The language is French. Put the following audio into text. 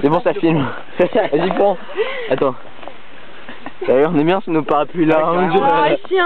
C'est bon, ça filme. Vas-y, prends. Attends. D'ailleurs, on est bien sous nos parapluies là. Hein. on. Ah, ici.